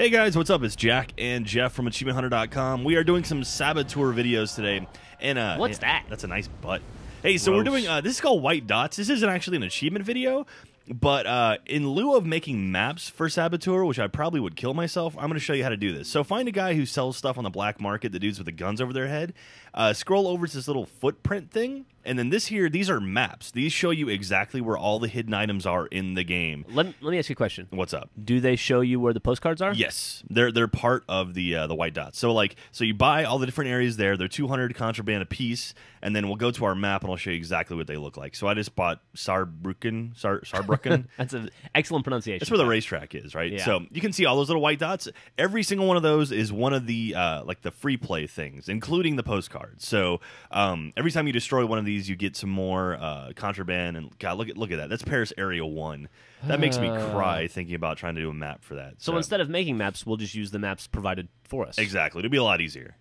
Hey guys, what's up? It's Jack and Geoff from AchievementHunter.com. We are doing some Saboteur videos today. And uh, What's yeah, that? That's a nice butt. Hey, so we're doing uh, this is called White Dots. This isn't actually an achievement video, but uh, in lieu of making maps for Saboteur, which I probably would kill myself, I'm going to show you how to do this. So find a guy who sells stuff on the black market, the dudes with the guns over their head. Uh, scroll over to this little footprint thing, and then this here, these are maps. These show you exactly where all the hidden items are in the game. Let, let me ask you a question. What's up? Do they show you where the postcards are? Yes, they're they're part of the uh, the white dots. So like so you buy all the different areas there. They're two hundred contraband a piece, and then we'll go to our map and I'll show you exactly what they look like. So I just bought Saarbrücken, Saar, Saarbrücken. That's an excellent pronunciation. That's where the racetrack is, right? Yeah. So you can see all those little white dots. Every single one of those is one of the uh, like the free play things, including the postcards. So um, every time you destroy one of these, you get some more uh, contraband. And God, look at look at that. That's Paris Area One. That makes me cry thinking about trying to do a map for that. So instead of making maps, we'll just use the maps provided for us. exactly, it'll be a lot easier.